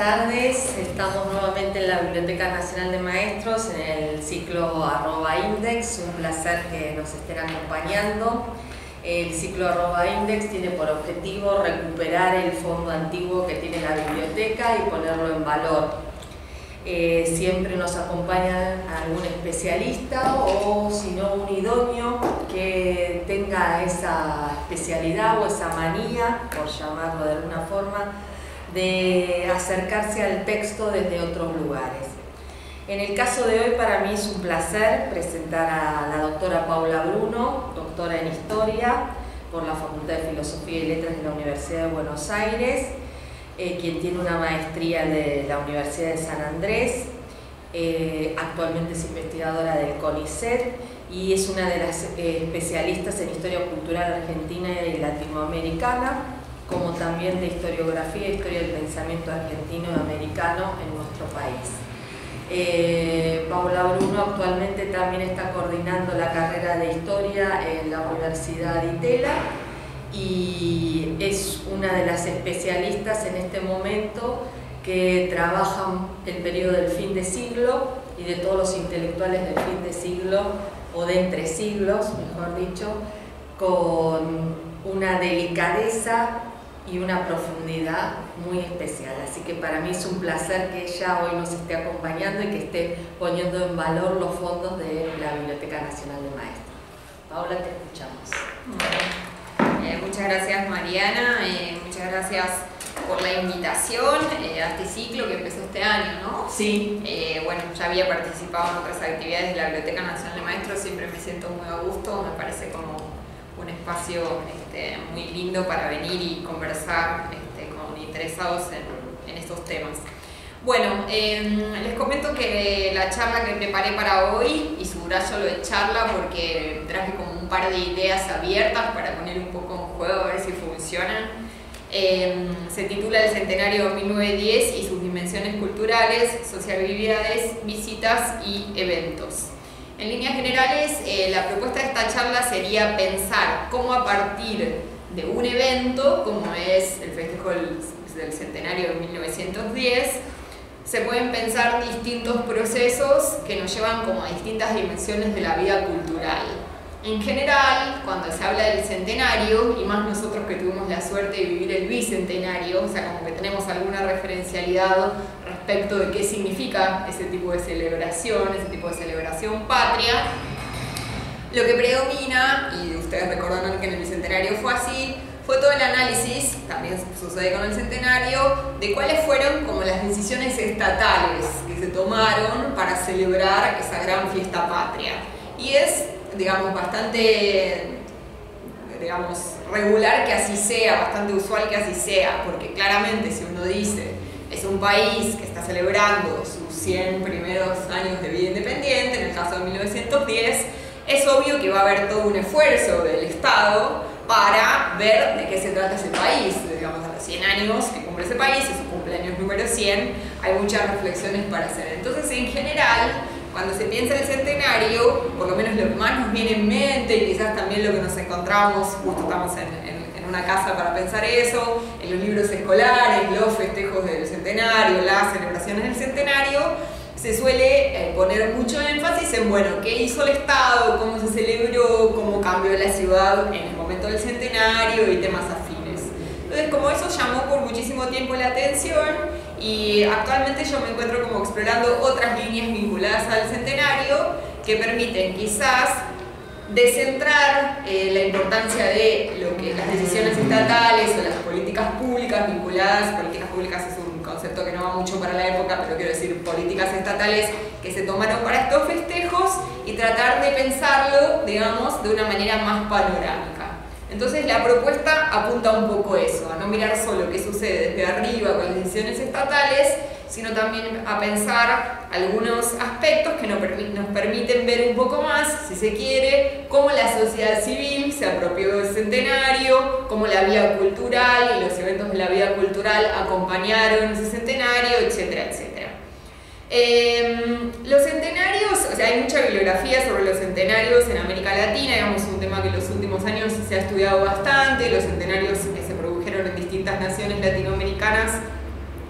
tardes. Estamos nuevamente en la Biblioteca Nacional de Maestros en el ciclo arroba index. Un placer que nos estén acompañando. El ciclo arroba index tiene por objetivo recuperar el fondo antiguo que tiene la biblioteca y ponerlo en valor. Eh, siempre nos acompaña algún especialista o si no un idóneo que tenga esa especialidad o esa manía, por llamarlo de alguna forma, de acercarse al texto desde otros lugares. En el caso de hoy para mí es un placer presentar a la doctora Paula Bruno, doctora en Historia por la Facultad de Filosofía y Letras de la Universidad de Buenos Aires, eh, quien tiene una maestría de la Universidad de San Andrés, eh, actualmente es investigadora del CONICET y es una de las eh, especialistas en historia cultural argentina y latinoamericana como también de historiografía e historia del pensamiento argentino y americano en nuestro país. Eh, Paula Bruno actualmente también está coordinando la carrera de Historia en la Universidad de Itela y es una de las especialistas en este momento que trabajan el periodo del fin de siglo y de todos los intelectuales del fin de siglo o de entre siglos, mejor dicho, con una delicadeza y una profundidad muy especial. Así que para mí es un placer que ella hoy nos esté acompañando y que esté poniendo en valor los fondos de la Biblioteca Nacional de Maestros. Paula, te escuchamos. Eh, muchas gracias Mariana, eh, muchas gracias por la invitación eh, a este ciclo que empezó este año, ¿no? Sí. bueno, ya había participado en otras actividades de la Biblioteca Nacional de Maestros, siempre me siento muy a gusto, me parece como un espacio este, muy lindo para venir y conversar este, con interesados en, estos temas. Bueno, em, les comento que la charla que preparé para hoy, y subrayo lo de charla porque traje como un par de ideas abiertas para poner un poco en juego a ver si funcionan, em, se titula El Centenario 1910 y sus dimensiones culturales, sociabilidades, visitas y eventos. En líneas generales, eh, la propuesta de esta charla sería pensar cómo a partir de un evento, como es el festejo del, centenario de 1910, se pueden pensar distintos procesos que nos llevan como a distintas dimensiones de la vida cultural. En general, cuando se habla del centenario, y más nosotros que tuvimos la suerte de vivir el bicentenario, o sea, como que tenemos alguna referencialidad respecto de qué significa ese tipo de celebración, ese tipo de celebración patria, lo que predomina, y ustedes recordarán que en el bicentenario fue así, fue todo el análisis, también sucede con el centenario, de cuáles fueron como las decisiones estatales que se tomaron para celebrar esa gran fiesta patria. Y es digamos, bastante digamos, regular que así sea, bastante usual que así sea, porque claramente si uno dice es un país que está celebrando sus 100 primeros años de vida independiente, en el caso de 1910, es obvio que va a haber todo un esfuerzo del Estado para ver de qué se trata ese país. Digamos, a los 100 años que cumple ese país, es su cumpleaños número 100, hay muchas reflexiones para hacer. Entonces, en general, cuando se piensa en el centenario, por lo menos lo que más nos viene en mente y quizás también lo que nos encontramos, justo estamos en, una casa para pensar eso, en los libros escolares, los festejos del centenario, las celebraciones del centenario, se suele eh, poner mucho énfasis en, bueno, qué hizo el Estado, cómo se celebró, cómo cambió la ciudad en el momento del centenario y temas afines. Entonces, como eso llamó por muchísimo tiempo la atención, y actualmente yo me encuentro como explorando otras líneas vinculadas al centenario que permiten quizás descentrar eh, la importancia de lo que las decisiones estatales o las políticas públicas vinculadas, políticas públicas es un concepto que no va mucho para la época, pero quiero decir políticas estatales que se tomaron para estos festejos y tratar de pensarlo, digamos, de una manera más panorámica. Entonces la propuesta apunta un poco eso, a no mirar solo qué sucede desde arriba con las decisiones estatales, sino también a pensar algunos aspectos que nos permiten ver un poco más, si se quiere, cómo la sociedad civil se apropió del centenario, cómo la vida cultural y los eventos de la vida cultural acompañaron ese centenario, etcétera, etcétera. Em, los centenarios, o sea, hay mucha bibliografía sobre los centenarios en América Latina, digamos, un tema que en los últimos años se ha estudiado bastante, los centenarios que se produjeron en distintas naciones latinoamericanas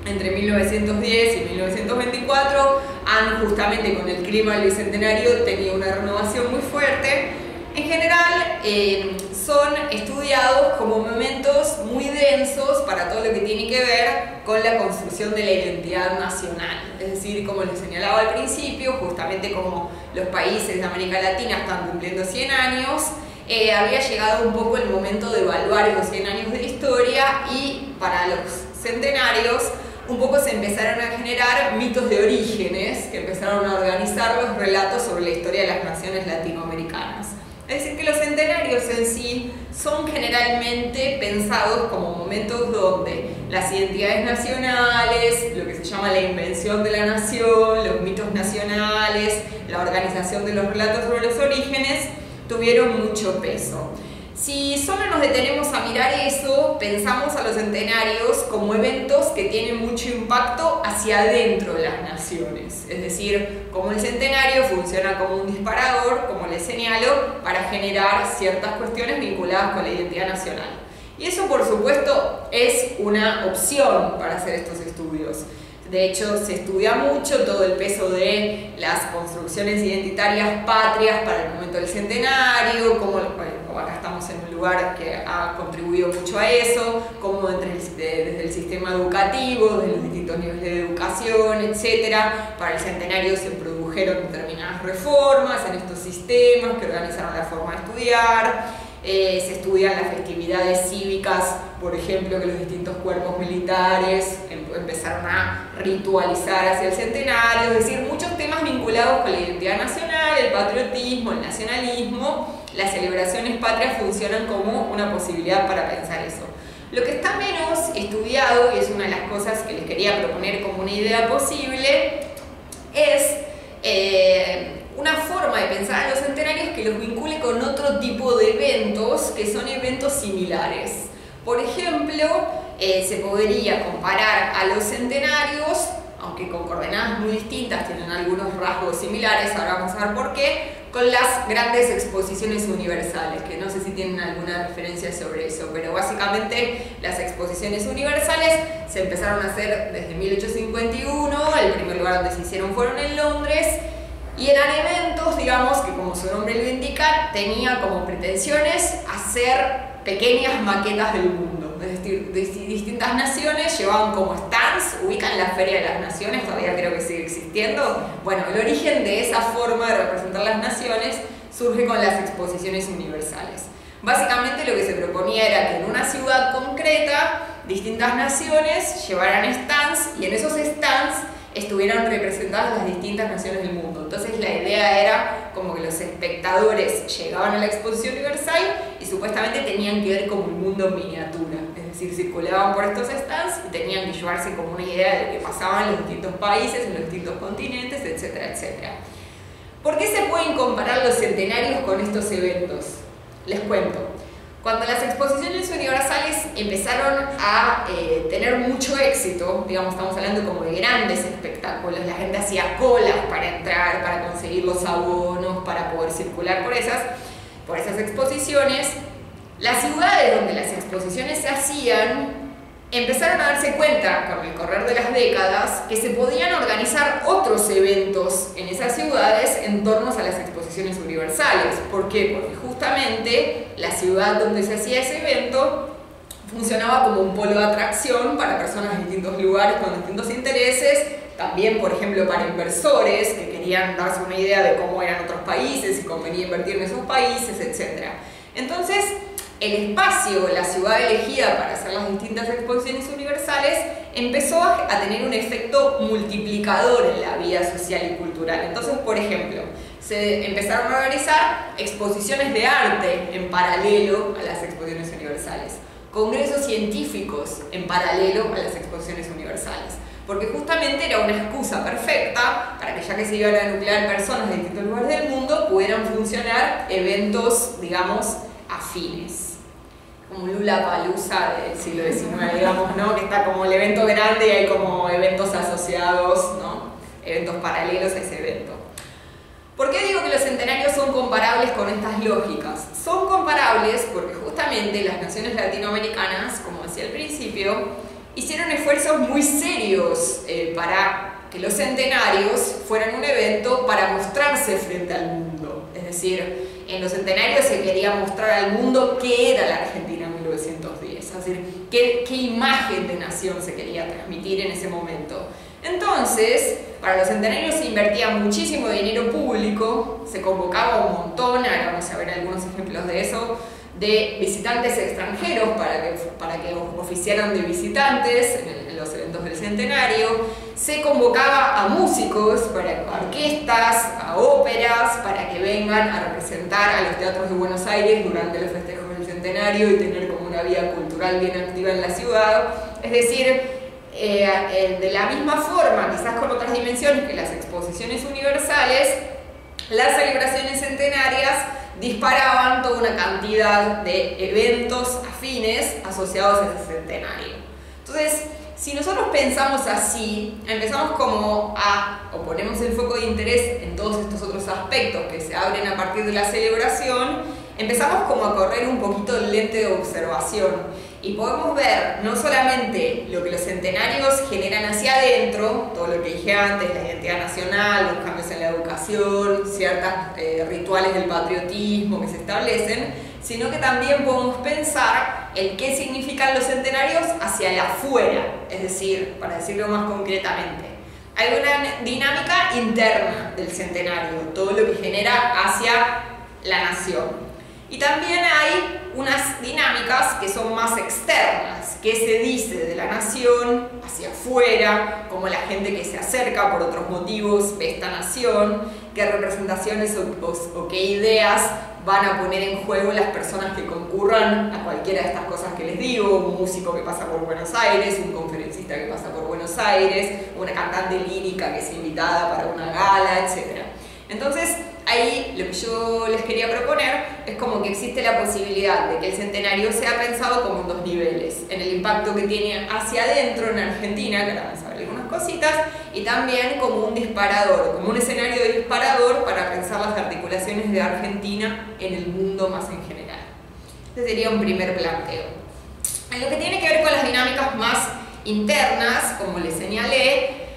entre 1910 y 1924 han justamente con el clima del bicentenario tenido una renovación muy fuerte. En general eh, son estudiados como momentos muy densos para todo lo que tiene que ver con la construcción de la identidad nacional. Es decir, como les señalaba al principio, justamente como los países de América Latina están cumpliendo 100 años, eh, había llegado un poco el momento de evaluar los 100 años de historia y para los centenarios un poco se empezaron a generar mitos de orígenes que empezaron a organizar los relatos sobre la historia de las naciones latinoamericanas. Es decir, que los centenarios en sí son generalmente pensados como momentos donde las identidades nacionales, lo que se llama la invención de la nación, los mitos nacionales, la organización de los relatos sobre los orígenes, tuvieron mucho peso. Si solo nos detenemos a mirar eso, pensamos a los centenarios como eventos que tienen mucho impacto hacia adentro de las naciones. Es decir, como el centenario funciona como un disparador, como les señalo, para generar ciertas cuestiones vinculadas con la identidad nacional. Y eso, por supuesto, es una opción para hacer estos estudios. De hecho, se estudia mucho todo el peso de las construcciones identitarias patrias para el momento del centenario, como, acá estamos en un lugar que ha contribuido mucho a eso, como desde el sistema educativo, desde los distintos niveles de educación, etc. Para el centenario se produjeron determinadas reformas en estos sistemas que organizaron la forma de estudiar. Eh, se estudian las festividades cívicas, por ejemplo, que los distintos cuerpos militares em, empezaron a ritualizar hacia el centenario, es decir, muchos temas vinculados con la identidad nacional, el patriotismo, el nacionalismo, las celebraciones patrias funcionan como una posibilidad para pensar eso. Lo que está menos estudiado, y es una de las cosas que les quería proponer como una idea posible, es eh, una forma de pensar a los centenarios que los vincule con otro tipo de eventos que son eventos similares. Por ejemplo, eh, se podría comparar a los centenarios, aunque con coordenadas muy distintas, tienen algunos rasgos similares, ahora vamos a ver por qué, con las grandes exposiciones universales, que no sé si tienen alguna referencia sobre eso, pero básicamente las exposiciones universales se empezaron a hacer desde 1851, el primer lugar donde se hicieron fueron en Londres, y eran eventos, digamos, que como su nombre lo indica, tenía como pretensiones hacer pequeñas maquetas del mundo. Decir, distintas naciones llevaban como stands, ubican la Feria de las Naciones, todavía creo que sigue existiendo. Bueno, el origen de esa forma de representar las naciones surge con las exposiciones universales. Básicamente lo que se proponía era que en una ciudad concreta distintas naciones llevaran stands y en esos stands estuvieran representadas las distintas naciones del mundo. Entonces la idea era como que los espectadores llegaban a la exposición universal y supuestamente tenían que ver como un mundo en miniatura, circulaban por estos stands y tenían que llevarse como una idea de lo que pasaba en los distintos países, en los distintos continentes, etcétera, etcétera. ¿Por qué se pueden comparar los centenarios con estos eventos? Les cuento. Cuando las exposiciones universales empezaron a eh, tener mucho éxito, digamos, estamos hablando como de grandes espectáculos, la gente hacía colas para entrar, para conseguir los abonos, para poder circular por esas, por esas exposiciones, las ciudades donde las exposiciones se hacían empezaron a darse cuenta con el correr de las décadas que se podían organizar otros eventos en esas ciudades en torno a las exposiciones universales. ¿Por qué? Porque justamente la ciudad donde se hacía ese evento funcionaba como un polo de atracción para personas de distintos lugares con distintos intereses, también por ejemplo para inversores que querían darse una idea de cómo eran otros países y convenía invertir en esos países, etc. Entonces, el espacio, la ciudad elegida para hacer las distintas exposiciones universales, empezó a tener un efecto multiplicador en la vida social y cultural. Entonces, por ejemplo, se empezaron a organizar exposiciones de arte en paralelo a las exposiciones universales, congresos científicos en paralelo a las exposiciones universales, porque justamente era una excusa perfecta para que ya que se iban a nuclear personas de distintos lugares del mundo, pudieran funcionar eventos, digamos, afines como Lula Palusa del siglo XIX, digamos, ¿no? Que está como el evento grande y hay como eventos asociados, ¿no? Eventos paralelos a ese evento. ¿Por qué digo que los centenarios son comparables con estas lógicas? Son comparables porque justamente las naciones latinoamericanas, como decía al principio, hicieron esfuerzos muy serios eh, para que los centenarios fueran un evento para mostrarse frente al mundo. Es decir, en los centenarios se quería mostrar al mundo qué era la Argentina en 1910, es decir, qué, qué imagen de nación se quería transmitir en ese momento. Entonces, para los centenarios se invertía muchísimo dinero público, se convocaba un montón, ahora vamos a ver algunos ejemplos de eso, de visitantes extranjeros para que, para que oficiaran de visitantes en, los eventos del centenario, se convocaba a músicos, para orquestas, a óperas, para que vengan a representar a los teatros de Buenos Aires durante los festejos del centenario y tener una vida cultural bien activa en la ciudad. Es decir, eh, eh, de la misma forma, quizás con otras dimensiones que las exposiciones universales, las celebraciones centenarias disparaban toda una cantidad de eventos afines asociados a ese centenario. Entonces, si nosotros pensamos así, empezamos como a, o ponemos el foco de interés en todos estos otros aspectos que se abren a partir de la celebración, empezamos como a correr un poquito el lente de observación y podemos ver no solamente lo que los centenarios generan hacia adentro, todo lo que dije antes, la identidad nacional, los cambios en la educación, ciertos eh, rituales del patriotismo que se establecen, sino que también podemos pensar en qué significan los centenarios hacia el afuera, es decir, para decirlo más concretamente. Hay una dinámica interna del centenario, todo lo que genera hacia la nación. Y también hay unas dinámicas que son más externas, que se dice de la nación hacia afuera, como la gente que se acerca por otros motivos ve esta nación, qué representaciones o, qué ideas van a poner en juego las personas que concurran a cualquiera de estas cosas que les digo, un músico que pasa por Buenos Aires, un conferencista que pasa por Buenos Aires, una cantante lírica que es invitada para una gala, etc. Entonces, ahí lo que yo les quería proponer es como que existe la posibilidad de que el centenario sea pensado como en dos niveles, en el impacto que tiene hacia adentro en Argentina, que ahora vamos a ver algunas cositas, y también como un disparador, como un escenario de disparador para pensar las articulaciones de Argentina en el mundo más en general. Este sería un primer planteo. En lo que tiene que ver con las dinámicas más internas, como les señalé,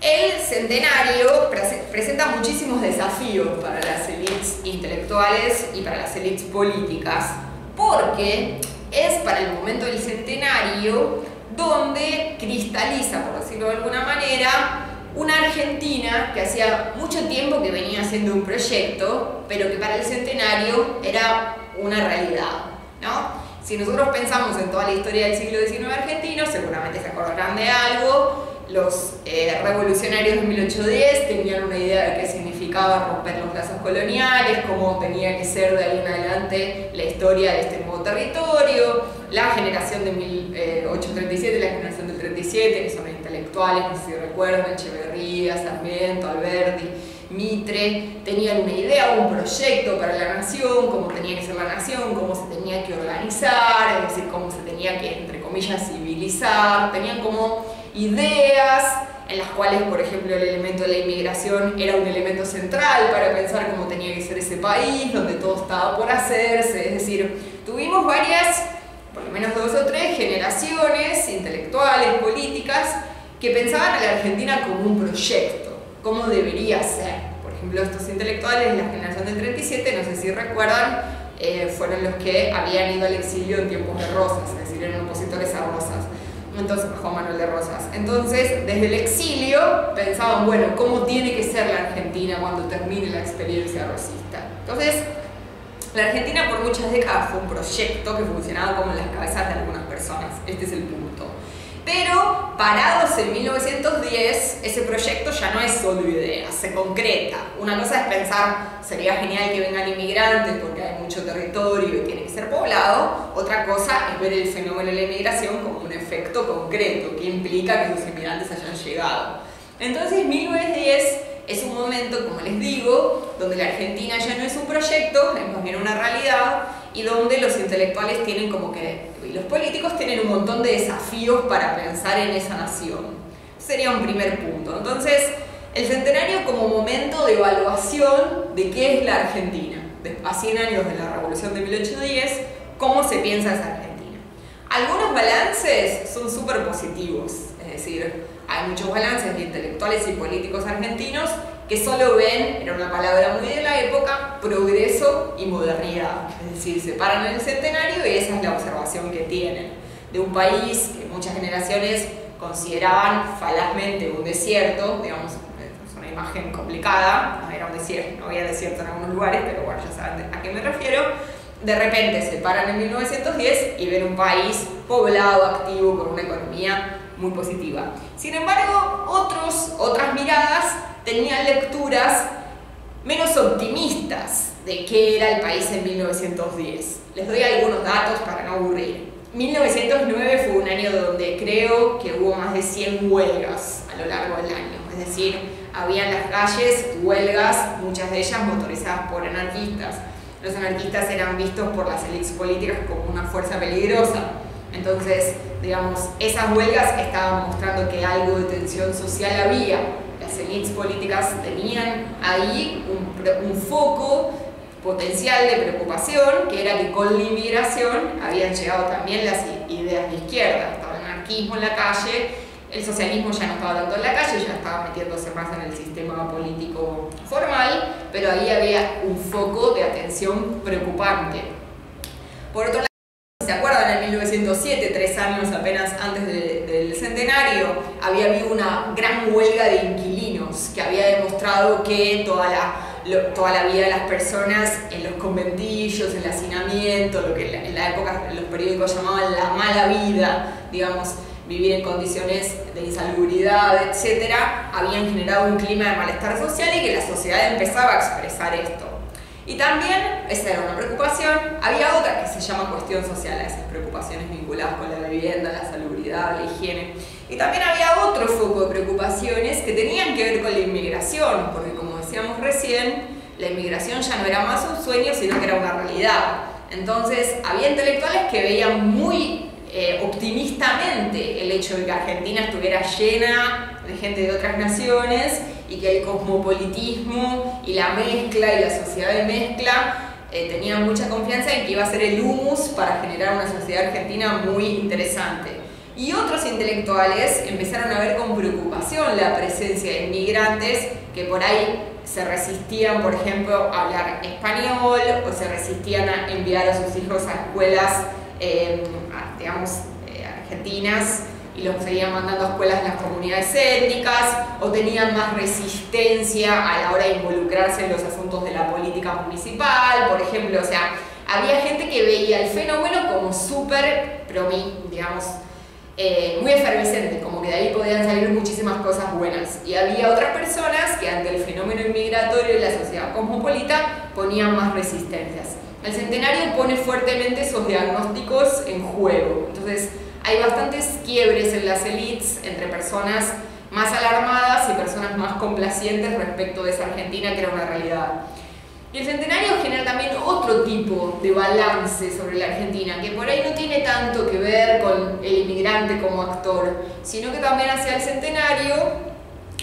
el centenario presenta muchísimos desafíos para las élites intelectuales y para las élites políticas, porque es para el momento del centenario donde cristaliza, por decirlo de alguna manera, una Argentina que hacía mucho tiempo que venía haciendo un proyecto, pero que para el centenario era una realidad. ¿no? Si nosotros pensamos en toda la historia del siglo XIX argentino, seguramente se acordarán de algo, los eh, revolucionarios de 1810 tenían una idea de qué significaba romper los lazos coloniales, cómo tenía que ser de ahí en adelante la historia de este nuevo territorio, la generación de 1837, eh, la generación del 37, que son intelectuales, no sé si recuerdan, Echeverría, Sarmiento, Alberti, Mitre, tenían una idea, un proyecto para la nación, cómo tenía que ser la nación, cómo se tenía que organizar, es decir, cómo se tenía que, entre comillas, civilizar, tenían como ideas en las cuales, por ejemplo, el elemento de la inmigración era un elemento central para pensar cómo tenía que ser ese país, donde todo estaba por hacerse, es decir, tuvimos varias, por lo menos dos o tres generaciones intelectuales, políticas, que pensaban a la Argentina como un proyecto, cómo debería ser. Por ejemplo, estos intelectuales de la generación del 37, no sé si recuerdan, eh, fueron los que habían ido al exilio en tiempos de Rosas, es decir, eran opositores a Rosas entonces Juan Manuel de Rosas. Entonces, desde el exilio pensaban, bueno, ¿cómo tiene que ser la Argentina cuando termine la experiencia rosista? Entonces, la Argentina por muchas décadas fue un proyecto que funcionaba como en las cabezas de algunas personas. Este es el punto. Pero parados en 1910, ese proyecto ya no es solo idea, se concreta. Una cosa es pensar, sería genial que vengan inmigrantes porque mucho territorio y tiene que ser poblado. Otra cosa es ver el fenómeno de la inmigración como un efecto concreto que implica que los inmigrantes hayan llegado. Entonces 1910 es un momento, como les digo, donde la Argentina ya no es un proyecto, es más bien una realidad y donde los intelectuales tienen como que, y los políticos tienen un montón de desafíos para pensar en esa nación. Sería un primer punto. Entonces, el centenario como momento de evaluación de qué es la Argentina. A 100 años de la Revolución de 1810, ¿cómo se piensa esa Argentina? algunos balances son súper positivos, es decir, hay muchos balances de intelectuales y políticos argentinos que solo ven, era una palabra muy de la época, progreso y modernidad. Es decir, se paran en el centenario y esa es la observación que tienen. De un país que muchas generaciones consideraban falazmente un desierto, digamos, una imagen complicada, era un desierto, no había desierto en algunos lugares, pero bueno, ya saben a qué me refiero. De repente se paran en 1910 y ven un país poblado, activo, con una economía muy positiva. Sin embargo, otros, otras miradas tenían lecturas menos optimistas de qué era el país en 1910. Les doy algunos datos para no aburrir. 1909 fue un año donde creo que hubo más de 100 huelgas a lo largo del año. Es decir, había en las calles huelgas, muchas de ellas motorizadas por anarquistas. Los anarquistas eran vistos por las élites políticas como una fuerza peligrosa. Entonces, digamos, esas huelgas estaban mostrando que algo de tensión social había. Las élites políticas tenían ahí un, un foco potencial de preocupación, que era que con la inmigración habían llegado también las ideas de izquierda, estaba el anarquismo en la calle, el socialismo ya no estaba tanto en la calle, ya estaba metiéndose más en el sistema político formal, pero ahí había un foco de atención preocupante. Por otro lado, ¿se acuerdan? En 1907, tres años apenas antes del centenario, había habido una gran huelga de inquilinos que había demostrado que toda la toda la vida de las personas en los conventillos, en el hacinamiento, lo que en la época los periódicos llamaban la mala vida, digamos, vivir en condiciones de insalubridad, etcétera, habían generado un clima de malestar social y que la sociedad empezaba a expresar esto. Y también, esa era una preocupación, había otra que se llama cuestión social, esas preocupaciones vinculadas con la vivienda, la salubridad, la higiene. Y también había otro foco de preocupaciones que tenían que ver con la inmigración, porque como decíamos recién, la inmigración ya no era más un sueño, sino que era una realidad. Entonces, había intelectuales que veían muy eh, optimistamente el hecho de que Argentina estuviera llena de gente de otras naciones y que el cosmopolitismo y la mezcla y la sociedad de mezcla eh, tenían mucha confianza en que iba a ser el humus para generar una sociedad argentina muy interesante. Y otros intelectuales empezaron a ver con preocupación la presencia de inmigrantes que por ahí se resistían, por ejemplo, a hablar español o se resistían a enviar a sus hijos a escuelas, eh, digamos, eh, argentinas y los seguían mandando a escuelas de las comunidades étnicas o tenían más resistencia a la hora de involucrarse en los asuntos de la política municipal, por ejemplo, o sea, había gente que veía el fenómeno como súper, digamos, eh, muy efervescente, como que de ahí podían salir muchísimas cosas buenas. Y había otras personas que ante el fenómeno inmigratorio y la sociedad cosmopolita ponían más resistencias. El centenario pone fuertemente esos diagnósticos en juego. Entonces, hay bastantes quiebres en las élites entre personas más alarmadas y personas más complacientes respecto de esa Argentina que era una realidad. Y el centenario genera también otro tipo de balance sobre la Argentina, que por ahí no tiene tanto que ver con el inmigrante como actor, sino que también hacia el centenario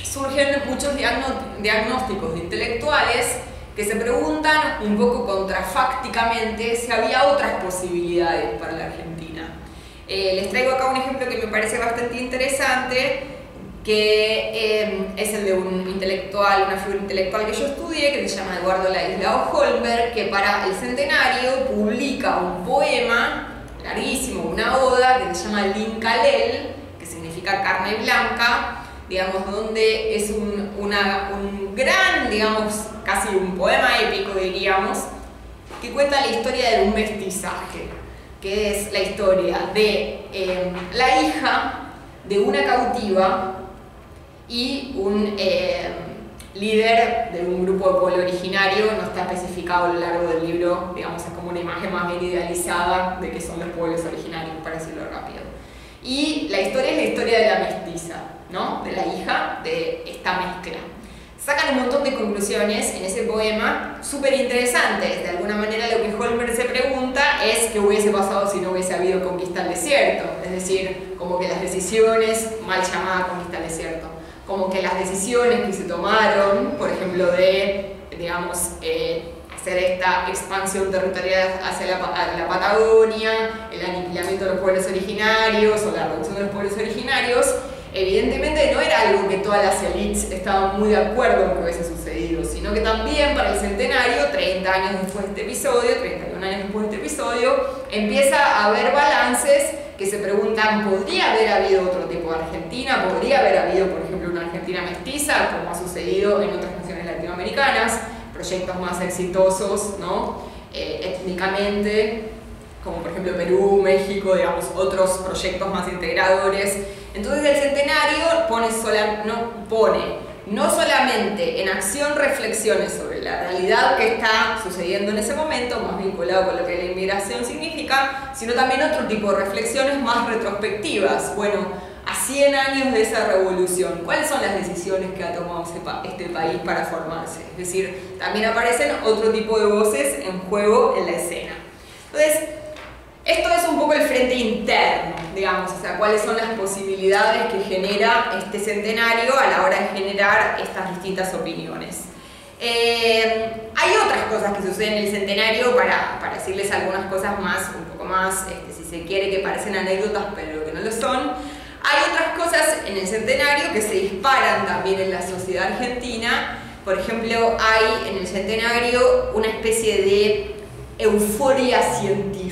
surgen muchos diagnósticos de intelectuales que se preguntan un poco contrafácticamente si había otras posibilidades para la Argentina. Eh, les traigo acá un ejemplo que me parece bastante interesante, que em, es el de un intelectual, una figura intelectual que yo estudié, que se llama Eduardo Ladislao Holberg, que para el centenario publica un poema larguísimo, una oda, que se llama Lincalel, que significa carne blanca, digamos, donde es un, una, un gran, digamos, casi un poema épico, diríamos, que cuenta la historia de un mestizaje, que es la historia de em, la hija de una cautiva y un eh, líder de un grupo de pueblo originario, no está especificado a lo largo del libro, digamos, es como una imagen más bien idealizada de que son los pueblos originarios, para decirlo rápido. Y la historia es la historia de la mestiza, ¿no? De la hija de esta mezcla. Sacan un montón de conclusiones en ese poema súper interesantes. De alguna manera lo que Holmer se pregunta es qué hubiese pasado si no hubiese habido conquista al desierto. Es decir, como que las decisiones, mal llamada conquista al desierto, como que las decisiones que se tomaron, por ejemplo, de, digamos, eh, hacer esta expansión territorial hacia la, la, Patagonia, el aniquilamiento de los pueblos originarios o la reducción de los pueblos originarios, evidentemente no era algo que todas las élites estaban muy de acuerdo en que hubiese sucedido, sino que también para el centenario, 30 años después de este episodio, 31 años después de este episodio, empieza a haber balances que se preguntan, ¿podría haber habido otro tipo de Argentina? ¿Podría haber habido, por ejemplo, una Argentina mestiza, como ha sucedido en otras naciones latinoamericanas? Proyectos más exitosos, ¿no? Eh, étnicamente, como por ejemplo Perú, México, digamos, otros proyectos más integradores. Entonces el centenario pone, sola, no, pone no solamente en acción reflexiones sobre la realidad que está sucediendo en ese momento, más vinculado con lo que la inmigración significa, sino también otro tipo de reflexiones más retrospectivas. Bueno, a 100 años de esa revolución, ¿cuáles son las decisiones que ha tomado este país para formarse? Es decir, también aparecen otro tipo de voces en juego en la escena. Entonces, esto es un poco el frente interno, digamos, o sea, cuáles son las posibilidades que genera este centenario a la hora de generar estas distintas opiniones. Eh, hay otras cosas que suceden en el centenario, para, para decirles algunas cosas más, un poco más, este, si se quiere, que parecen anécdotas, pero que no lo son. Hay otras cosas en el centenario que se disparan también en la sociedad argentina. Por ejemplo, hay en el centenario una especie de euforia científica.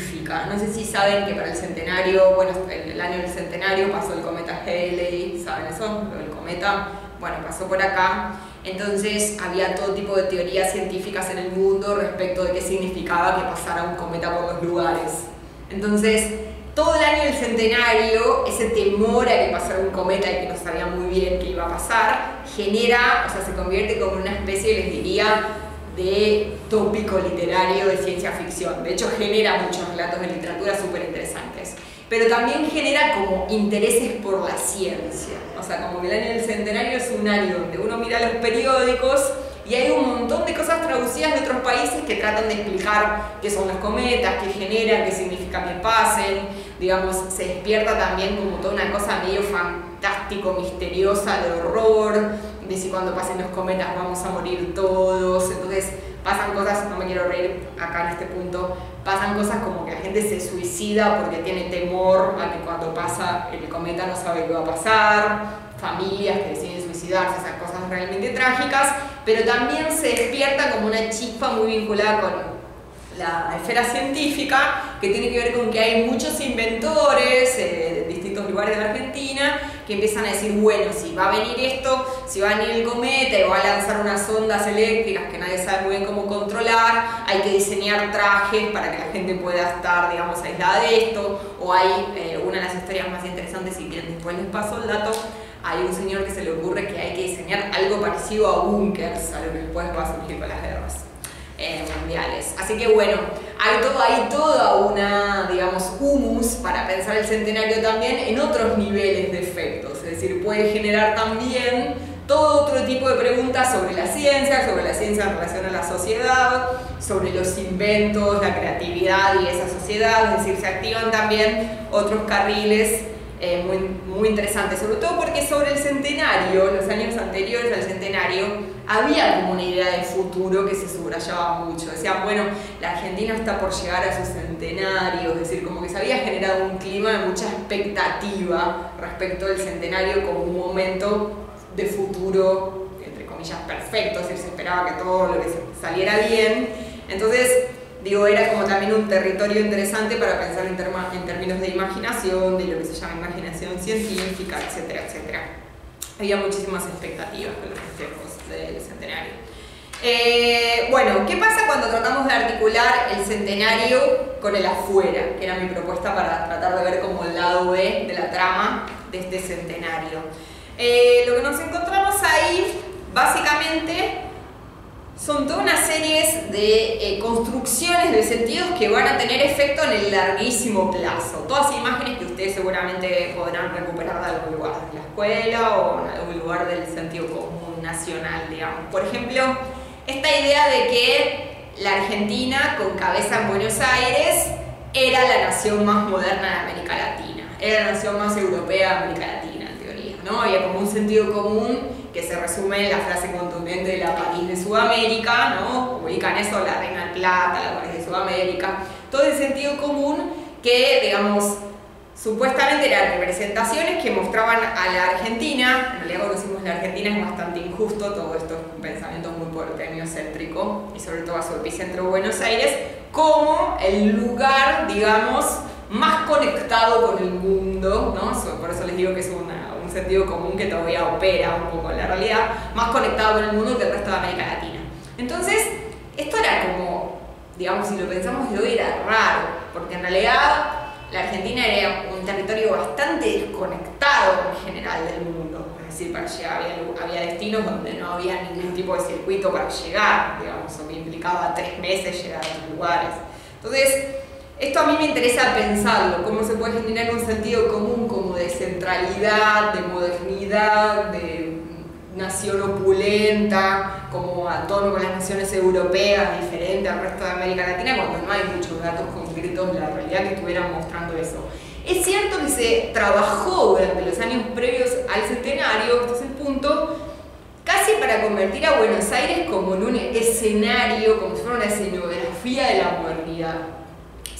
No sé si saben que para el centenario, bueno, el, año del centenario pasó el cometa Halley, ¿saben eso? El cometa, bueno, pasó por acá. Entonces había todo tipo de teorías científicas en el mundo respecto de qué significaba que pasara un cometa por los lugares. Entonces, todo el año del centenario, ese temor a que pasara un cometa y que no sabía muy bien qué iba a pasar, genera, o sea, se convierte como una especie, les diría, de tópico literario de ciencia ficción. De hecho, genera muchos relatos de literatura súper interesantes. Pero también genera como intereses por la ciencia. O sea, como que el año del centenario es un año donde uno mira los periódicos y hay un montón de cosas traducidas de otros países que tratan de explicar qué son las cometas, qué generan, qué significa que pasen. Digamos, se despierta también como toda una cosa medio fantástico, misteriosa, de horror. De si cuando pasen los cometas vamos a morir todos, entonces pasan cosas, no me quiero reír acá en este punto, pasan cosas como que la gente se suicida porque tiene temor a que cuando pasa el cometa no sabe qué va a pasar, familias que deciden suicidarse, esas cosas realmente trágicas, pero también se despierta como una chispa muy vinculada con la esfera científica, que tiene que ver con que hay muchos inventores eh, de distintos lugares de Argentina que empiezan a decir, bueno, si va a venir esto, si va a venir el cometa y va a lanzar unas ondas eléctricas que nadie sabe muy bien cómo controlar, hay que diseñar trajes para que la gente pueda estar, digamos, aislada de esto, o hay eh, una de las historias más interesantes, si bien después les paso el dato, hay un señor que se le ocurre que hay que diseñar algo parecido a búnkers, a lo que después va a surgir con las guerras. Eh, mundiales. Así que bueno, hay, todo, hay toda una, digamos, humus para pensar el centenario también en otros niveles de efectos, es decir, puede generar también todo otro tipo de preguntas sobre la ciencia, sobre la ciencia en relación a la sociedad, sobre los inventos, la creatividad y esa sociedad, es decir, se activan también otros carriles eh, muy, muy interesante, sobre todo porque sobre el centenario, los años anteriores al centenario, había como una idea de futuro que se subrayaba mucho. Decían, bueno, la Argentina está por llegar a su centenario, es decir, como que se había generado un clima de mucha expectativa respecto del centenario como un momento de futuro, entre comillas, perfecto, es decir, se esperaba que todo lo que saliera bien. Entonces, digo, era como también un territorio interesante para pensar en, en, términos de imaginación, de lo que se llama imaginación científica, etcétera, etcétera. Había muchísimas expectativas con los festejos del centenario. Eh, bueno, ¿qué pasa cuando tratamos de articular el centenario con el afuera? Que era mi propuesta para tratar de ver como el lado B de la trama de este centenario. Eh, lo que nos encontramos ahí, básicamente, son toda una serie de eh, construcciones de sentidos que van a tener efecto en el larguísimo plazo. Todas imágenes que ustedes seguramente podrán recuperar de algún lugar de la escuela o en algún lugar del sentido común nacional, digamos. Por ejemplo, esta idea de que la Argentina, con cabeza en Buenos Aires, era la nación más moderna de América Latina, era la nación más europea de América Latina, en teoría, ¿no? Había como un sentido común que se resume en la frase contundente de la París de Sudamérica, ¿no? Ubican eso, la Reina Plata, la París de Sudamérica, todo el sentido común que, digamos, supuestamente eran representaciones que mostraban a la Argentina, en realidad conocimos la Argentina es bastante injusto, todo esto es un pensamiento muy porteño céntrico y sobre todo a su epicentro Buenos Aires, como el lugar, digamos, más conectado con el mundo, ¿no? por eso les digo que es un sentido común que todavía opera un poco en la realidad, más conectado con el mundo que el resto de América Latina. Entonces, esto era como, digamos, si lo pensamos, lo era raro, porque en realidad la Argentina era un territorio bastante desconectado en general del mundo. Es decir, para llegar había, había destinos donde no había ningún tipo de circuito para llegar, digamos, o que implicaba tres meses llegar a esos lugares. Entonces, esto a mí me interesa pensarlo, cómo se puede generar un sentido común como de centralidad, de modernidad, de nación opulenta, como a tono con las naciones europeas, diferente al resto de América Latina, cuando no hay muchos datos concretos de la realidad que estuvieran mostrando eso. Es cierto que se trabajó durante los años previos al centenario, este es el punto, casi para convertir a Buenos Aires como en un escenario, como si fuera una escenografía de la modernidad.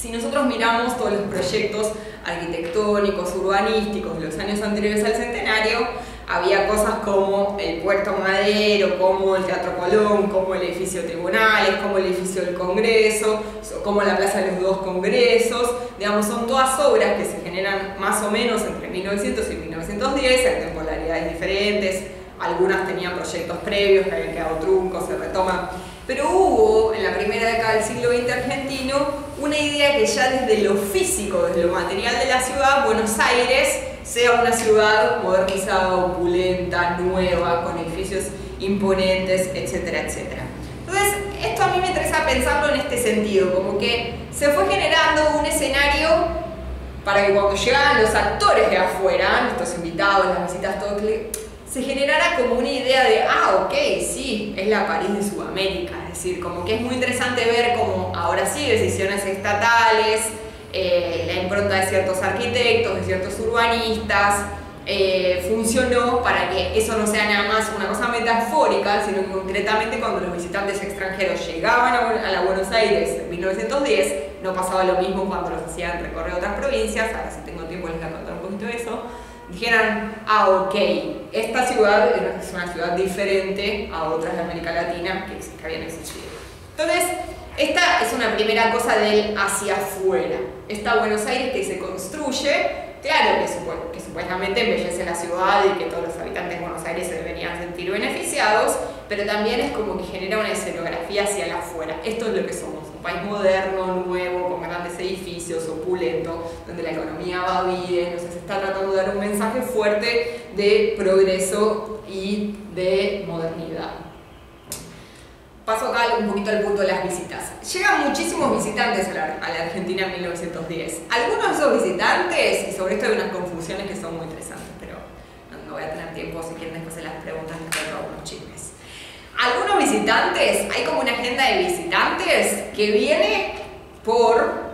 Si nosotros miramos todos los proyectos arquitectónicos, urbanísticos de los años anteriores al centenario, había cosas como el puerto madero, como el Teatro Colón, como el edificio tribunales, como el edificio del Congreso, como la Plaza de los Dos Congresos, digamos, son todas obras que se generan más o menos entre 1900 y 1910, hay temporalidades diferentes, algunas tenían proyectos previos que habían quedado truncos, se retoman. Pero hubo en la primera década del siglo XX argentino una idea que ya desde lo físico, desde lo material de la ciudad, Buenos Aires sea una ciudad modernizada, opulenta, nueva, con edificios imponentes, etcétera, etcétera. Entonces, esto a mí me interesa pensarlo en este sentido, como que se fue generando un escenario para que cuando llegaban los actores de afuera, nuestros invitados, las visitas, todo, se generara como una idea de, ah, ok, sí, es la París de Sudamérica. Decir, como que es muy interesante ver cómo ahora sí decisiones estatales, eh, la impronta de ciertos arquitectos, de ciertos urbanistas, eh, funcionó para que eso no sea nada más una cosa metafórica, sino concretamente cuando los visitantes extranjeros llegaban a, Buenos Aires en 1910, no pasaba lo mismo cuando los hacían recorrer otras provincias, ahora si tengo tiempo les voy a contar un poquito eso, dijeran, ah, ok, esta ciudad es una ciudad diferente a otras de América Latina que, que habían existido. Entonces, esta es una primera cosa del hacia afuera. Esta Buenos Aires que se construye, claro que, que supuestamente embellece la ciudad y que todos los habitantes de Buenos Aires se deberían sentir beneficiados, pero también es como que genera una escenografía hacia afuera. Esto es lo que somos, país moderno, nuevo, con grandes edificios, opulento, donde la economía va bien, entonces se está tratando de dar un mensaje fuerte de progreso y de modernidad. Paso acá un poquito al punto de las visitas. Llegan muchísimos visitantes a la, Argentina en 1910. Algunos de esos visitantes, y sobre esto hay unas confusiones que son muy interesantes, pero no, voy a tener tiempo, si quieren después en las preguntas les traigo algunos chismes. Algunos visitantes, hay como una agenda de visitantes que viene por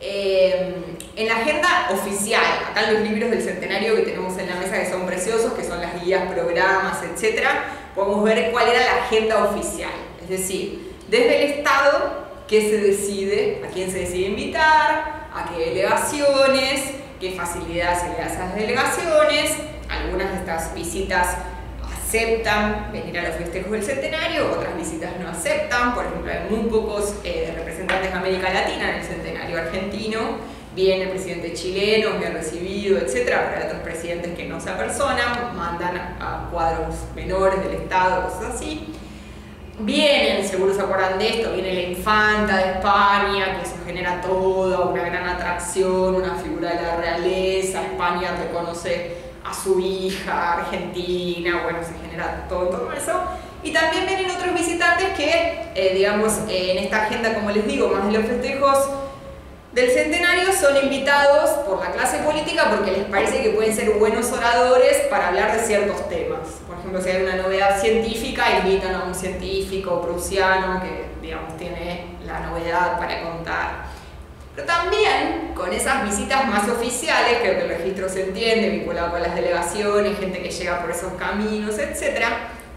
eh, en la agenda oficial, acá los libros del centenario que tenemos en la mesa que son preciosos, que son las guías, programas, etc., podemos ver cuál era la agenda oficial. Es decir, desde el Estado, qué se decide, a quién se decide invitar, a qué delegaciones, qué facilidades se le da a esas delegaciones, algunas de estas visitas aceptan venir a los festejos del centenario, otras visitas no aceptan, por ejemplo hay muy pocos eh, representantes de América Latina en el centenario argentino, viene el presidente chileno, bien recibido, etc., pero hay otros presidentes que no se apersonan, mandan a cuadros menores del Estado, cosas así. Vienen, seguro se acuerdan de esto, viene la infanta de España, que eso genera toda una gran atracción, una figura de la realeza, España reconoce a su hija argentina, bueno, se genera todo, todo eso. Y también vienen otros visitantes que, eh, digamos, en esta agenda, como les digo, más de los festejos del centenario, son invitados por la clase política porque les parece que pueden ser buenos oradores para hablar de ciertos temas. Por ejemplo, si hay una novedad científica, invitan a un científico prusiano que, digamos, tiene la novedad para contar. Pero también con esas visitas más oficiales, creo que el registro se entiende, vinculado con las delegaciones, gente que llega por esos caminos, etc.,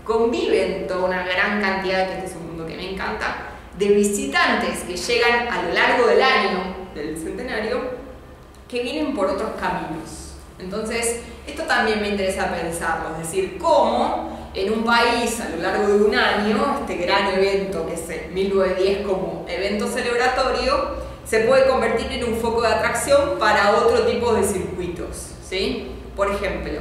conviven toda una gran cantidad, que este es un mundo que me encanta, de visitantes que llegan a lo largo del año del centenario, que vienen por otros caminos. Entonces, esto también me interesa pensarlo, es decir, cómo en un país a lo largo de un año, este gran evento que es el 1910 como evento celebratorio, se puede convertir en un foco de atracción para otro tipo de circuitos. ¿sí? Por ejemplo,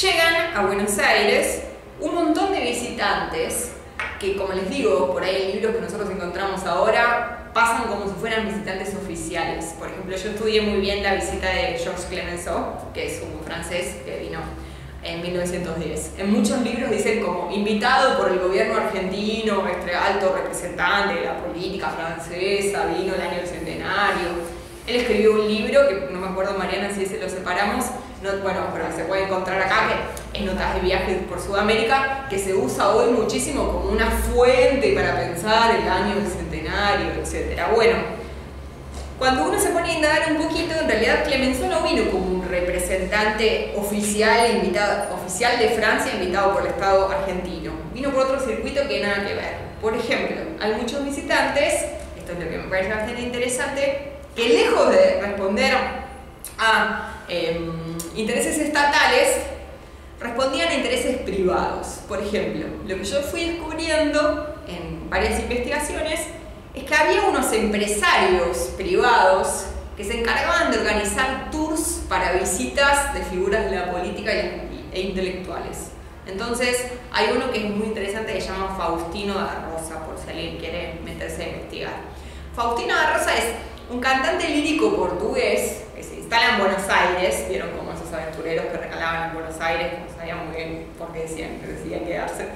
llegan a Buenos Aires un montón de visitantes que, como les digo, por ahí en libros que nosotros encontramos ahora, pasan como si fueran visitantes oficiales. Por ejemplo, yo estudié muy bien la visita de Georges Clemenceau, que es un francés que vino en 1910. En muchos libros dicen como invitado por el gobierno argentino, alto representante de la política francesa, vino el año del centenario. Él escribió un libro, que no me acuerdo Mariana si ese lo separamos, no, bueno, pero se puede encontrar acá, que es Notas de Viajes por Sudamérica, que se usa hoy muchísimo como una fuente para pensar el año del centenario, etc. Bueno, cuando uno se pone a indagar un poquito, en realidad Clemenceau no vino como un representante oficial, invitado, oficial de Francia invitado por el Estado argentino. Vino por otro circuito que nada que ver. Por ejemplo, hay muchos visitantes, esto es lo que me parece bastante interesante, que lejos de responder a em, intereses estatales, respondían a intereses privados. Por ejemplo, lo que yo fui descubriendo en varias investigaciones es que había unos empresarios privados que se encargaban de organizar tours para visitas de figuras de la política e intelectuales. Entonces, hay uno que es muy interesante que se llama Faustino da Rosa, por si alguien quiere meterse a investigar. Faustino da Rosa es un cantante lírico portugués que se instala en Buenos Aires, vieron como esos aventureros que regalaban en Buenos Aires, no sabían muy bien por qué decían que decían quedarse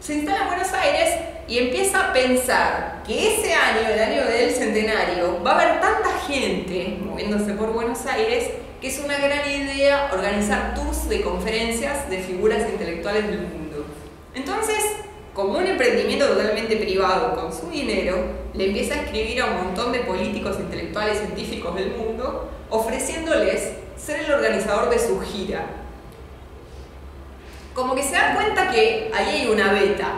se instala en Buenos Aires y empieza a pensar que ese año, el año del centenario, va a haber tanta gente moviéndose por Buenos Aires que es una gran idea organizar tours de conferencias de figuras intelectuales del mundo. Entonces, como un emprendimiento totalmente privado con su dinero, le empieza a escribir a un montón de políticos, intelectuales, científicos del mundo, ofreciéndoles ser el organizador de su gira como que se da cuenta que ahí hay una beta.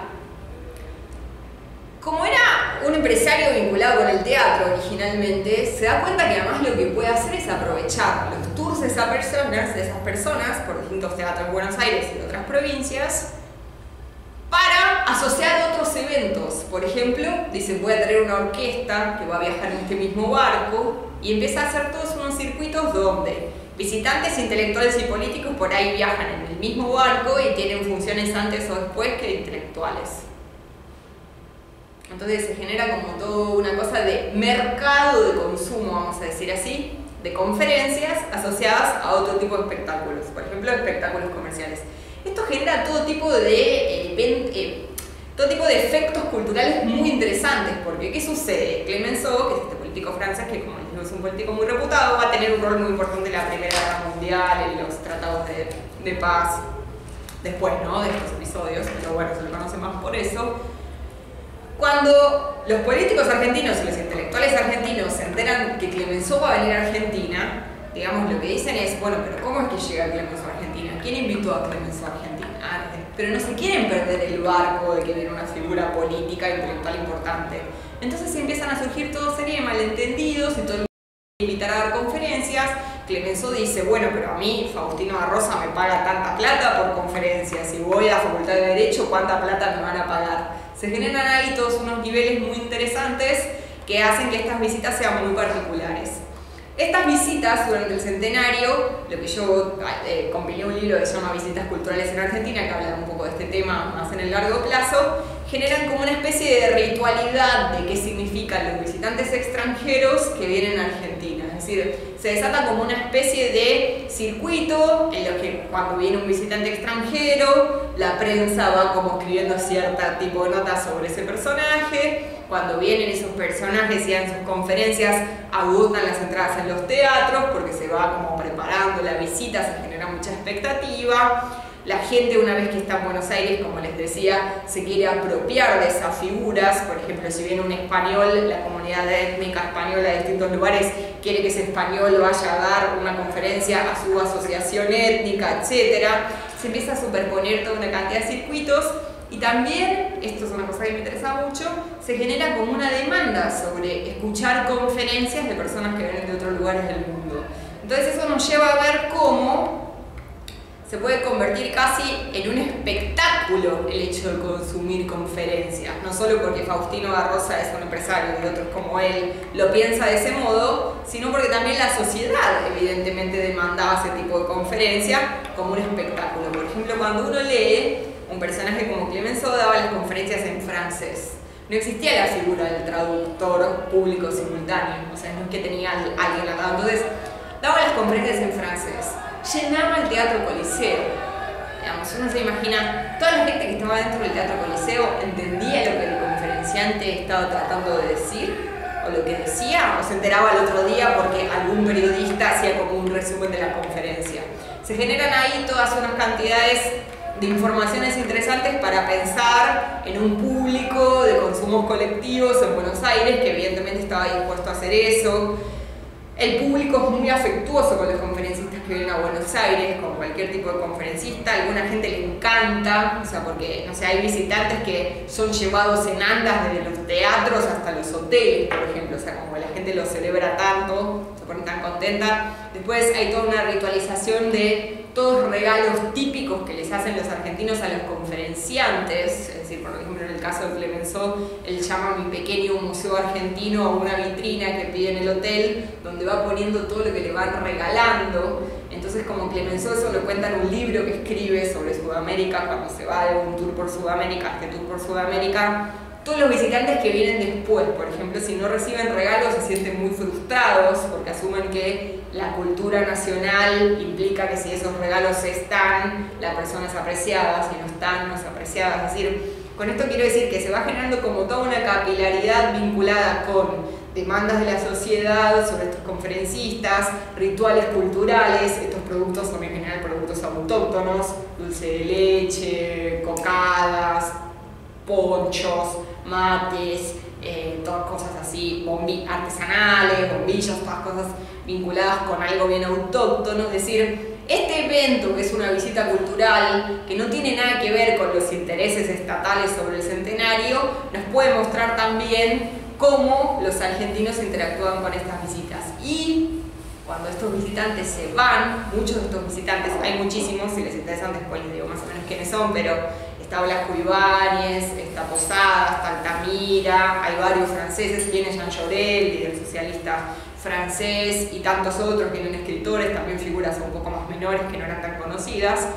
Como era un empresario vinculado con el teatro originalmente, se da cuenta que además lo que puede hacer es aprovechar los tours de esas personas, de esas personas por distintos teatros de Buenos Aires y de otras provincias, para asociar otros eventos. Por ejemplo, dice, voy a traer una orquesta que va a viajar en este mismo barco y empieza a hacer todos unos circuitos donde Visitantes intelectuales y políticos por ahí viajan en el mismo barco y tienen funciones antes o después que intelectuales. Entonces se genera como toda una cosa de mercado de consumo, vamos a decir así, de conferencias asociadas a otro tipo de espectáculos, por ejemplo, espectáculos comerciales. Esto genera todo tipo de, eh, eh, todo tipo de efectos culturales muy interesantes, porque ¿qué sucede? Clemenceau, que es este francés que como es un político muy reputado, va a tener un rol muy importante en la Primera Guerra Mundial, en los tratados de, de paz, después ¿no? de estos episodios, pero bueno, se lo conoce más por eso. Cuando los políticos argentinos y los intelectuales argentinos se enteran que Clemenceau va a venir a Argentina, digamos, lo que dicen es, bueno, pero ¿cómo es que llega Clemenceau a Argentina? ¿Quién invitó a Clemenceau a Argentina? Ah, pero no se quieren perder el barco de que viene una figura política e intelectual importante. Entonces empiezan a surgir toda serie de malentendidos y todo el invitar a dar conferencias. Clemenceau dice, bueno, pero a mí Faustino Rosa me paga tanta plata por conferencias, si voy a la Facultad de Derecho, ¿cuánta plata me van a pagar? Se generan ahí todos unos niveles muy interesantes que hacen que estas visitas sean muy particulares. Estas visitas durante el centenario, lo que yo eh, compilé un libro que se llama Visitas Culturales en Argentina, que habla un poco de este tema más en el largo plazo, generan como una especie de ritualidad de qué significan los visitantes extranjeros que vienen a Argentina. Es decir, se desata como una especie de circuito en lo que cuando viene un visitante extranjero, la prensa va como escribiendo cierta tipo de notas sobre ese personaje, cuando vienen esos personajes y dan sus conferencias, agotan las entradas en los teatros porque se va como preparando la visita, se genera mucha expectativa. La gente una vez que está en Buenos Aires, como les decía, se quiere apropiar de esas figuras. Por ejemplo, si viene un español, la comunidad étnica española de distintos lugares quiere que ese español vaya a dar una conferencia a su asociación étnica, etc. Se empieza a superponer toda una cantidad de circuitos y también, esto es una cosa que me interesa mucho, se genera como una demanda sobre escuchar conferencias de personas que vienen de otros lugares del mundo. Entonces eso nos lleva a ver cómo se puede convertir casi en un espectáculo el hecho de consumir conferencias, no solo porque Faustino Barrosa es un empresario y otros como él lo piensa de ese modo, sino porque también la sociedad evidentemente demandaba ese tipo de conferencia como un espectáculo. Por ejemplo, cuando uno lee, un personaje como Clemenceau daba las conferencias en francés. No existía la figura del traductor público simultáneo, o sea, no es que tenía alguien acá. Entonces, daba las conferencias en francés llenaba el Teatro Coliseo. Digamos, uno se imagina, toda la gente que estaba dentro del Teatro Coliseo entendía lo que el conferenciante estaba tratando de decir o lo que decía, o se enteraba el otro día porque algún periodista hacía como un resumen de la conferencia. Se generan ahí todas unas cantidades de informaciones interesantes para pensar en un público de consumos colectivos en Buenos Aires que evidentemente estaba dispuesto a hacer eso. El público es muy afectuoso con los conferencistas que vienen a Buenos Aires, con cualquier tipo de conferencista. A alguna gente le encanta, o sea, porque, hay visitantes que son llevados en andas desde los teatros hasta los hoteles, por ejemplo. O sea, como la gente lo celebra tanto, se pone tan contenta. Después hay toda una ritualización de todos los regalos típicos que les hacen los argentinos a los conferenciantes, es decir, por ejemplo en el caso de Clemenceau, él llama mi pequeño museo argentino a una vitrina que pide en el hotel, donde va poniendo todo lo que le van regalando. Entonces, como Clemenceau eso lo cuenta en un libro que escribe sobre Sudamérica, cuando se va de un tour por Sudamérica, este tour por Sudamérica, todos los visitantes que vienen después, por ejemplo, si no reciben regalos se sienten muy frustrados porque asumen que la cultura nacional implica que si esos regalos están, la persona es apreciada, si no están, no es apreciada. Es decir, con esto quiero decir que se va generando como toda una capilaridad vinculada con demandas de la sociedad sobre estos conferencistas, rituales culturales, estos productos son en general productos autóctonos, dulce de leche, cocadas, ponchos, mates, eh, todas cosas así, artesanales, bombillos, todas cosas vinculadas con algo bien autóctono, es decir, este evento, que es una visita cultural, que no tiene nada que ver con los intereses estatales sobre el centenario, nos puede mostrar también cómo los argentinos interactúan con estas visitas. Y cuando estos visitantes se van, muchos de estos visitantes, hay muchísimos, si les interesan después les digo más o menos quiénes son, pero está Blasco Ibáñez, está Posada, está Altamira, hay varios franceses, viene Jean Llorel, líder socialista francés, y tantos otros, vienen escritores, también figuras un poco más menores que no eran tan conocidas.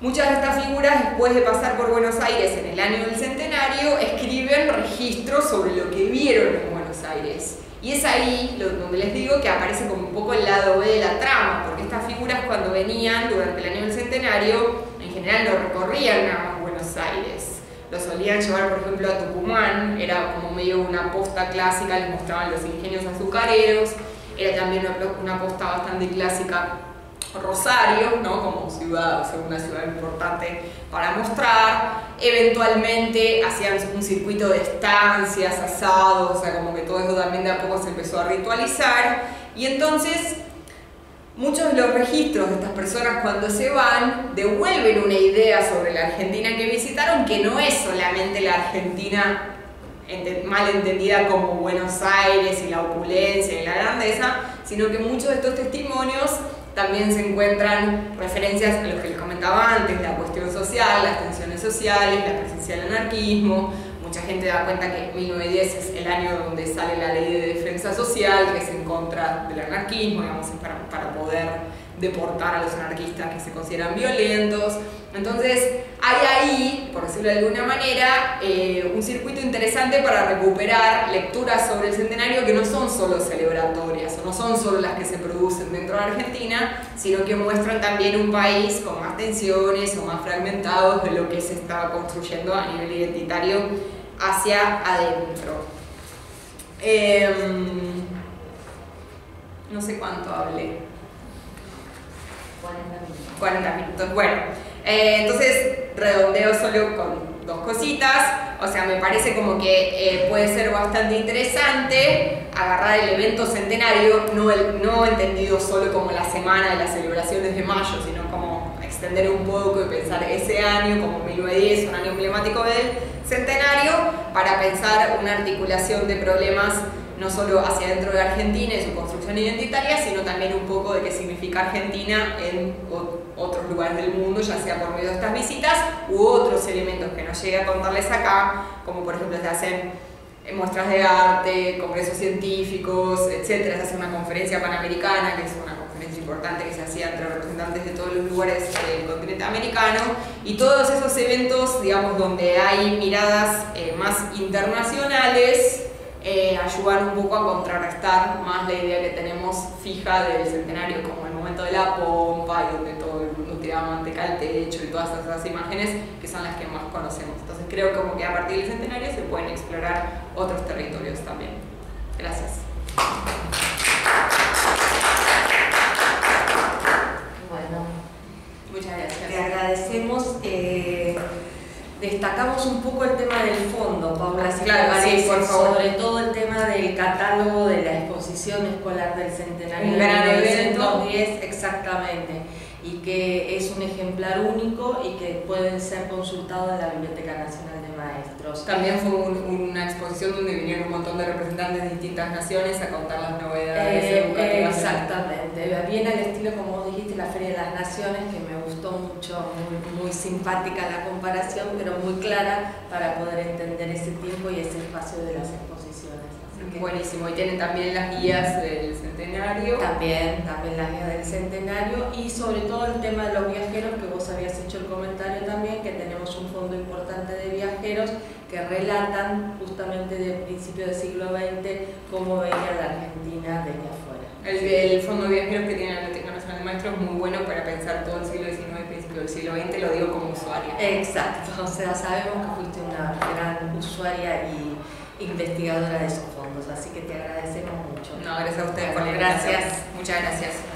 Muchas de estas figuras, después de pasar por Buenos Aires en el año del centenario, escriben registros sobre lo que vieron en Buenos Aires. Y es ahí donde les digo que aparece como un poco el lado B de la trama, porque estas figuras cuando venían durante el año del centenario, en general no recorrían más Buenos Aires. Lo solían llevar, por ejemplo, a Tucumán, era como medio una posta clásica, les mostraban los ingenios azucareros, era también una, posta bastante clásica Rosario, ¿no? como ciudad, una ciudad importante para mostrar. Eventualmente hacían un circuito de estancias, asados, o sea, como que todo eso también de a poco se empezó a ritualizar. Y entonces muchos de los registros de estas personas cuando se van devuelven una idea sobre la Argentina que visitaron que no es solamente la Argentina mal entendida como Buenos Aires y la opulencia y la grandeza, sino que muchos de estos testimonios también se encuentran referencias a lo que les comentaba antes, la cuestión social, las tensiones sociales, la presencia del anarquismo. Mucha gente da cuenta que 1910 es el año donde sale la ley de defensa social, que es en contra del anarquismo, digamos, para, para poder deportar a los anarquistas que se consideran violentos. Entonces, hay ahí, por decirlo de alguna manera, eh, un circuito interesante para recuperar lecturas sobre el centenario que no son solo celebratorias, o no son solo las que se producen dentro de Argentina, sino que muestran también un país con más tensiones o más fragmentados de lo que se estaba construyendo a nivel identitario hacia adentro. Em, no sé cuánto hablé. 40 minutos. Bueno, Eh, entonces, redondeo solo con dos cositas. O sea, me parece como que eh, puede ser bastante interesante agarrar el evento centenario, no, el, no entendido solo como la semana de las celebraciones de mayo, sino como extender un poco y pensar ese año como 1910, un año emblemático del centenario, para pensar una articulación de problemas no solo hacia dentro de Argentina y su construcción identitaria, sino también un poco de qué significa Argentina en otros lugares del mundo, ya sea por medio de estas visitas u otros elementos que nos llegue a contarles acá, como por ejemplo se hacen muestras de arte, congresos científicos, etc. Se hace una conferencia panamericana, que es una importante que se hacía entre representantes de todos los lugares del continente americano, y todos esos eventos, digamos, donde hay miradas eh, más internacionales, eh, ayudar un poco a contrarrestar más la idea que tenemos fija del centenario como el momento de la pompa y donde todo el mundo tira manteca al techo y todas esas imágenes que son las que más conocemos. Entonces creo como que a partir del centenario se pueden explorar otros territorios también. Gracias. Bueno, muchas gracias. Te agradecemos. Eh, destacamos un poco el tema del fondo, Paula, si claro, por favor. sobre todo el tema del catálogo de la exposición escolar del centenario un gran evento. exactamente, y que es un ejemplar único y que pueden ser consultados en la Biblioteca Nacional de Maestros. También fue una exposición donde vinieron un montón de representantes de distintas naciones a contar las novedades eh, educativas. Exactamente, bien al estilo, como vos dijiste, la Feria de las Naciones, que me gustó mucho, muy, muy simpática la comparación, pero muy clara para poder entender ese tiempo y ese espacio de las exposiciones. Buenísimo, y tienen también las guías del centenario. También, también las guías del centenario y sobre todo el tema de los viajeros, que vos habías hecho el comentario también, que tenemos un fondo importante de viajeros que relatan justamente del principio del siglo XX cómo veía la Argentina desde afuera. El, fondo de viajeros que tiene la Biblioteca Nacional de Maestros es muy bueno para pensar todo el siglo XIX del siglo XX, lo digo como usuaria. Exacto, o sea, sabemos que fuiste una gran usuaria y investigadora de esos fondos, así que te agradecemos mucho. No, gracias a ustedes por la Gracias. Muchas gracias.